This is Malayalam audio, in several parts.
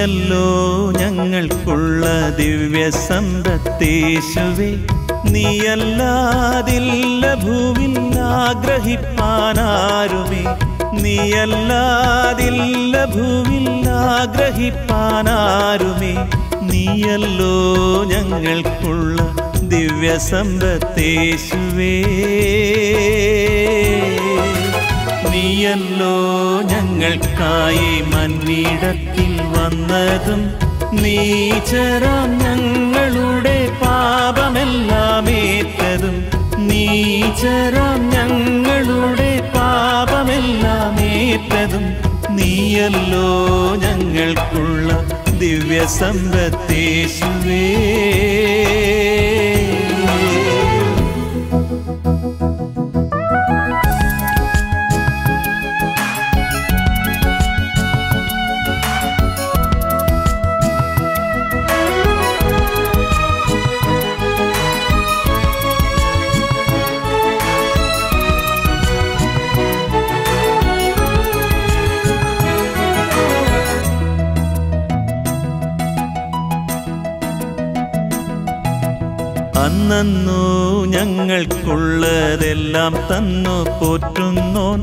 നീയല്ലോ ഞങ്ങൾക്കുള്ള ദിവ്യ സമ്പത്തേശുവേ നീയല്ലാതില്ല ഭൂവിൽ ആഗ്രഹിപ്പാനാരുമേ നീയല്ലാതില്ല ഭൂവിൽ ആഗ്രഹിപ്പാനാരുമേ നീയല്ലോ ഞങ്ങൾക്കുള്ള ദിവ്യ സമ്പത്തേശുവേ നീയല്ലോ ഞങ്ങൾക്കായി മന്നിടത്തിൽ വന്നതും നീചരാം ഞങ്ങളുടെ പാപമെല്ലാം ഏറ്റതും നീചരാം ഞങ്ങളുടെ പാപമെല്ലാം ഏറ്റതും നീയല്ലോ ഞങ്ങൾക്കുള്ള ദിവ്യ സമ്പത്തേശുവേ അന്നു ഞങ്ങൾക്കുള്ളതെല്ലാം തന്നു പോറ്റുന്നോൻ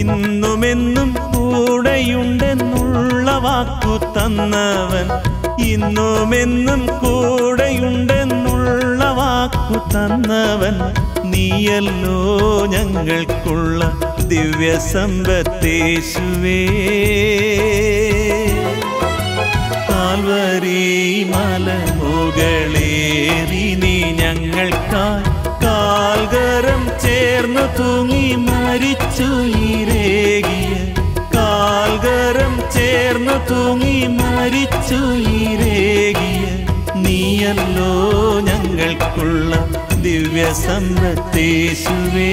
ഇന്നുമെന്നും കൂടെയുണ്ടെന്നുള്ള വാക്കു തന്നവൻ ഇന്നുമെന്നും കൂടെയുണ്ടെന്നുള്ള വാക്കു തന്നവൻ നീയല്ലോ ഞങ്ങൾക്കുള്ള ദിവ്യ സമ്പത്തേശുവേ കാൽവരി മലമുകളേറി നീ ഞങ്ങൾക്കായി കാൽകരം ചേർന്നു തൂങ്ങി മരിച്ചു ഈരേകിയ കാൽകരം ചേർന്നു തൂങ്ങി മരിച്ചു ഈരേകിയ നീയല്ലോ ഞങ്ങൾക്കുള്ള ദിവ്യ സമ്പത്തേശുവേ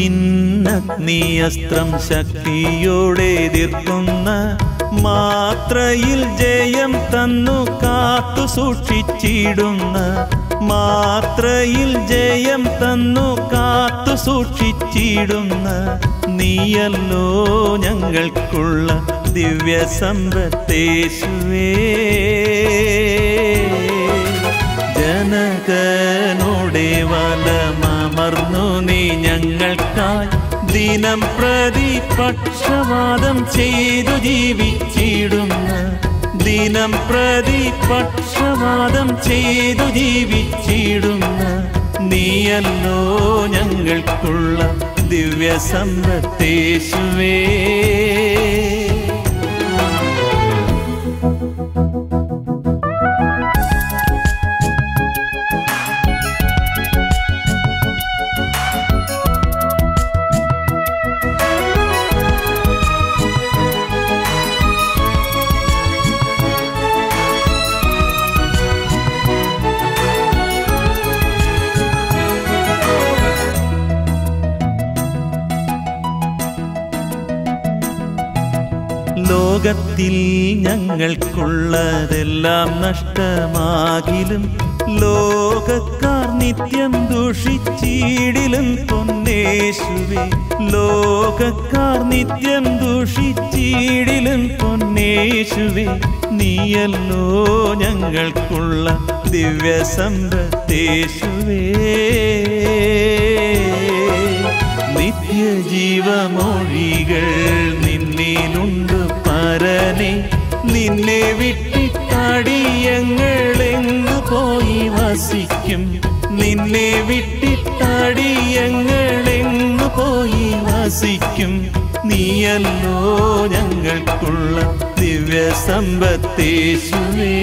ശത്രുവിന്നഗ്നിയസ്ത്രം ശക്തിയോടെ എതിർക്കുന്ന മാത്രയിൽ ജയം തന്നു കാത്തു സൂക്ഷിച്ചിടുന്ന മാത്രയിൽ ജയം തന്നു കാത്തു സൂക്ഷിച്ചിടുന്ന നീയല്ലോ ഞങ്ങൾക്കുള്ള ദിവ്യ ഞങ്ങൾക്കായി ദിനം പ്രതി പക്ഷവാദം ചെയ്തു ജീവിച്ചിടുന്ന. ദിനം പ്രതി പക്ഷവാദം ചെയ്തു ജീവിച്ചിടുന്ന. നീയല്ലോ ഞങ്ങൾക്കുള്ള ദിവ്യ സമ്പത്തേശുവേ ലോകത്തിൽ ഞങ്ങൾക്കുള്ളതെല്ലാം നഷ്ടമാകിലും ലോകക്കാർ നിത്യം ദുഷിച്ചീടിലും പൊന്നേശുവേ. ലോകക്കാർ നിത്യം ദുഷിച്ചീടിലും പൊന്നേശുവേ. നീയല്ലോ ഞങ്ങൾക്കുള്ള ദിവ്യ സമ്പത്തേശുവേ നിത്യജീവമൊഴികൾ നിന്നിലുണ്ട് പരനെ. നിന്നെ വിട്ടിട്ടടിയങ്ങളെങ്ങു പോയി വസിക്കും? നിന്നെ വിട്ടിട്ടടിയങ്ങളെങ്ങു പോയി വസിക്കും? നീയല്ലോ ഞങ്ങൾക്കുള്ള ദിവ്യ സമ്പത്തേശുവേ